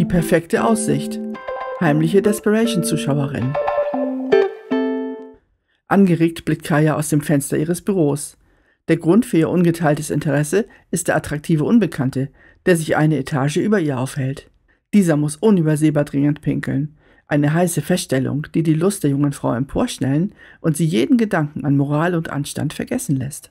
Die perfekte Aussicht. Heimliche Desperation-Zuschauerin. Angeregt blickt Kaya aus dem Fenster ihres Büros. Der Grund für ihr ungeteiltes Interesse ist der attraktive Unbekannte, der sich eine Etage über ihr aufhält. Dieser muss unübersehbar dringend pinkeln. Eine heiße Feststellung, die die Lust der jungen Frau emporschnellen und sie jeden Gedanken an Moral und Anstand vergessen lässt.